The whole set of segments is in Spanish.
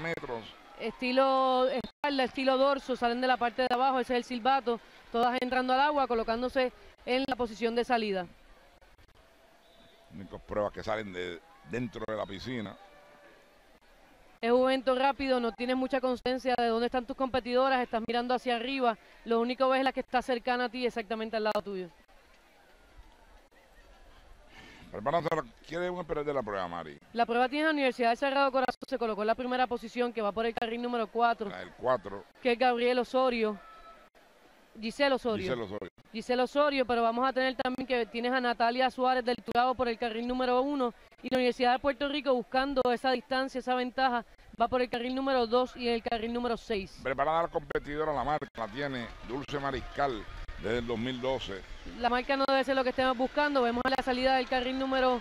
metros. Estilo espalda, estilo dorso, salen de la parte de abajo, ese es el silbato, todas entrando al agua, colocándose en la posición de salida. Únicas pruebas que salen de dentro de la piscina. Es un evento rápido, no tienes mucha constancia de dónde están tus competidoras, estás mirando hacia arriba, lo único ves es la que está cercana a ti, exactamente al lado tuyo. Prepárense, ¿quiere un perder la prueba, Mari? La prueba tiene la Universidad del Sagrado Corazón, se colocó en la primera posición, que va por el carril número 4, La del 4. que es Gabriel Osorio. Giselle Osorio. Giselle Osorio. Giselle Osorio, pero vamos a tener también que tienes a Natalia Suárez del Turabo por el carril número 1 y la Universidad de Puerto Rico buscando esa distancia, esa ventaja, va por el carril número 2 y el carril número 6. Preparada la competidora, la marca la tiene Dulce Mariscal desde el 2012. La marca no debe ser lo que estemos buscando, vemos a la salida del carril número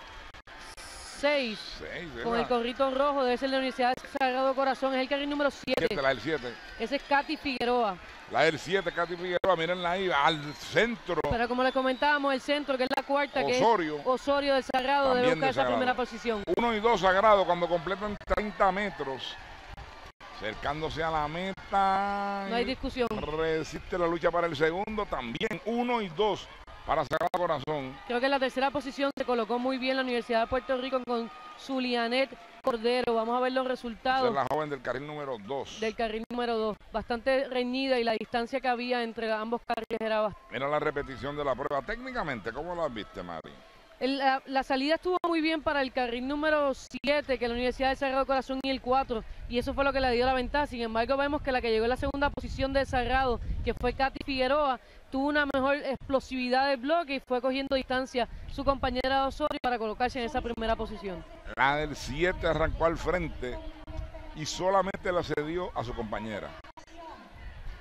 6 Seis, con el corrito rojo, debe ser la Universidad del Sagrado Corazón, es el carril número 7, Siete, la del 7. ese es Katy Figueroa. La del 7, Katy Figueroa, mírenla ahí, al centro. Pero como les comentábamos, el centro, que es la cuarta, que Osorio. es Osorio del Sagrado, debe También buscar del esa primera posición. 1 y 2 sagrado cuando completan 30 metros. Acercándose a la meta. No hay discusión. Resiste la lucha para el segundo. También 1 y 2 para Sagrado Corazón. Creo que en la tercera posición se colocó muy bien la Universidad de Puerto Rico con Zulianet Cordero. Vamos a ver los Esa resultados es la joven del carril número 2. del carril número 2. Bastante reñida y la distancia que había entre ambos carriles era bastante. Mira la repetición de la prueba. Técnicamente, ¿cómo la viste, Mari? La, salida estuvo muy bien para el carril número 7, que la Universidad del Sagrado Corazón, y el 4, y eso fue lo que le dio la ventaja. Sin embargo, vemos que la que llegó en la segunda posición de Sagrado, que fue Katy Figueroa, tuvo una mejor explosividad del bloque y fue cogiendo distancia su compañera Osorio para colocarse en esa primera posición. La del 7 arrancó al frente y solamente la cedió a su compañera.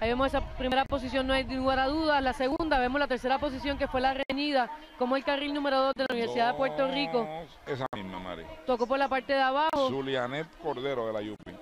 Ahí vemos esa primera posición, no hay lugar a dudas. La segunda, vemos la tercera posición que fue la reñida, como el carril número 2 de la Universidad de Puerto Rico. Esa misma, Mari. Tocó por la parte de abajo. Zulianet Cordero de la Yupi.